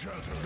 Shatter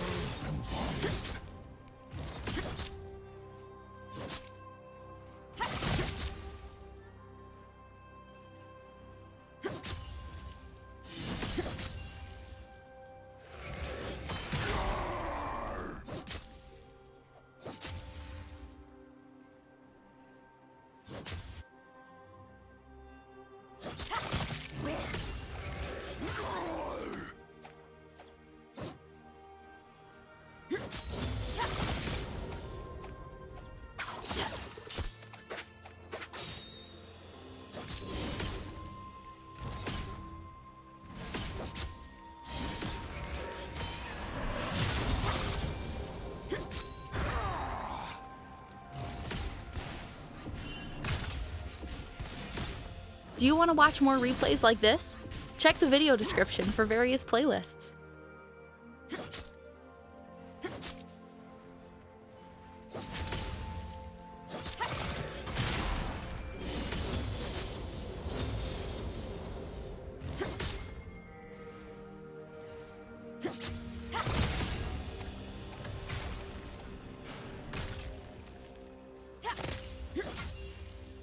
Do you want to watch more replays like this? Check the video description for various playlists.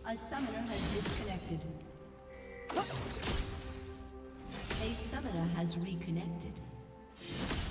A summoner has disconnected.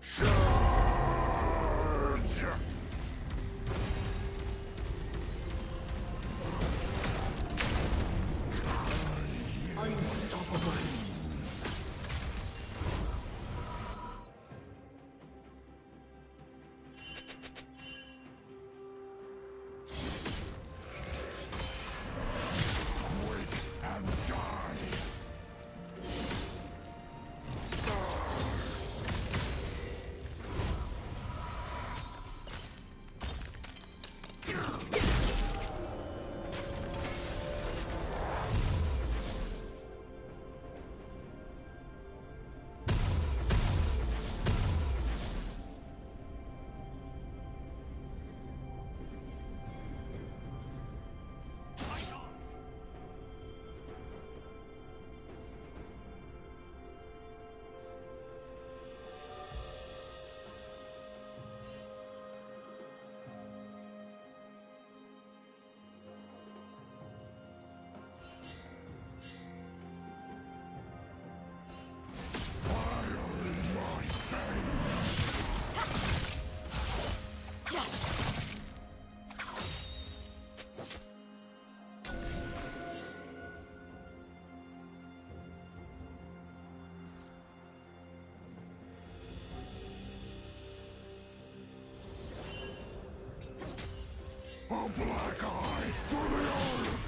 Surge! Black eye for the earth!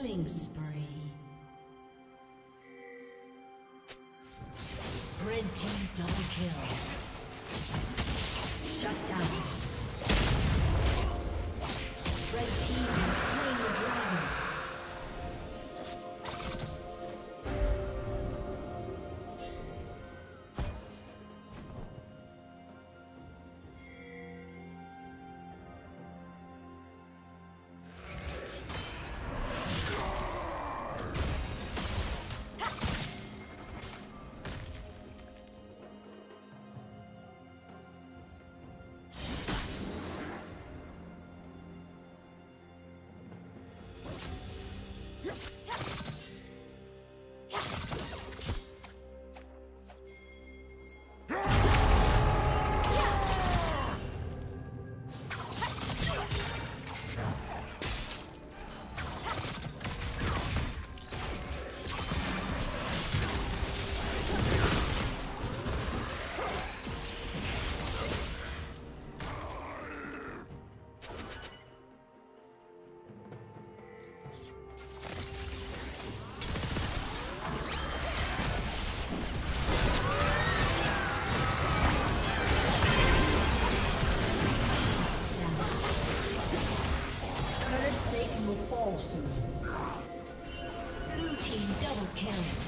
Killing spree. Red team double kill. Shut down. Red team soon. Blue team double kill.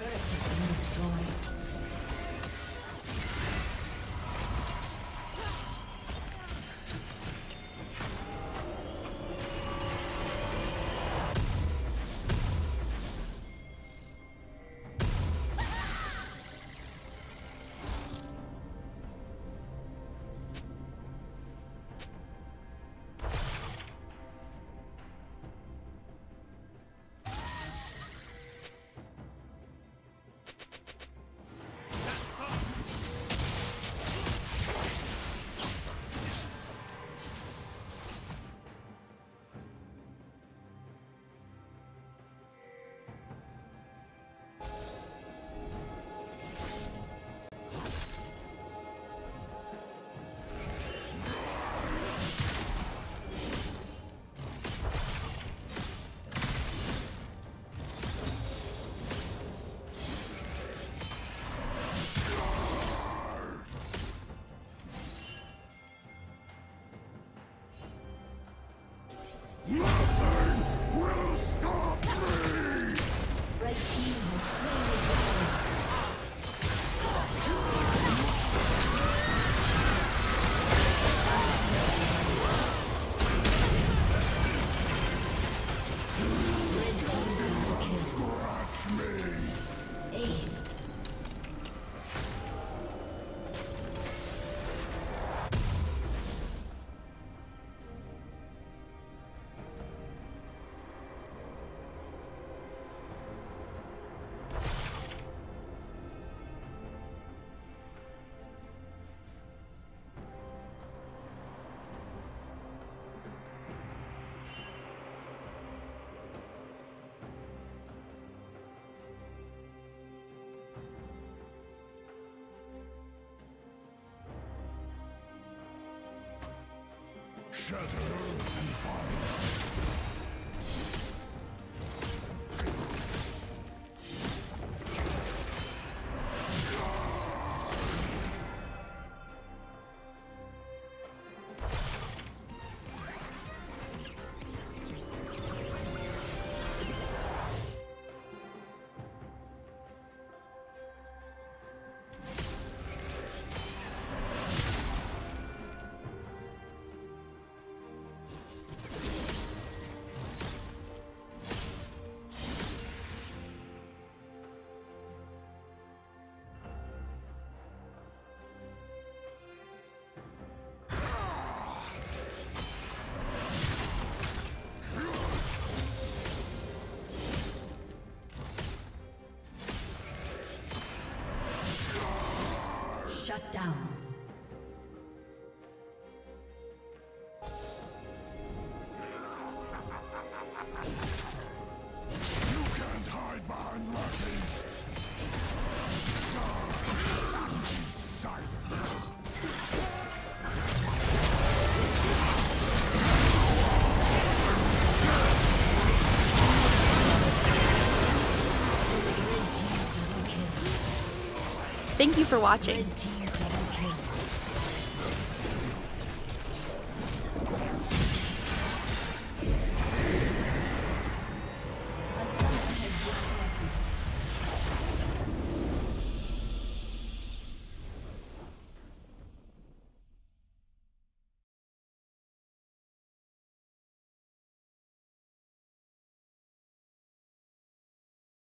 Turret has been destroyed. Shatter earth and bodies. Shut down. You can't hide behind lackeys. Silence. Thank you for watching. Red team